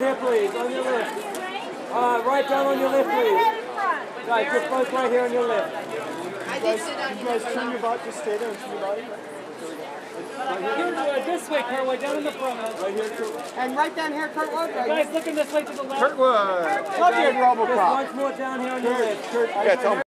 Here, please, on your left. Uh, right down on your left, please. Right, just both right here on your left. You guys, You guys turn your body, just stay there and turn your body. Here, this way, Kurtwood, down in the front. Right here, Kurt. And right down here, Kurtwood. Right Guys, looking this way to the left. Kurtwood. Love you, Just Robocop. once more down here on your left. Kurt, Yeah, me.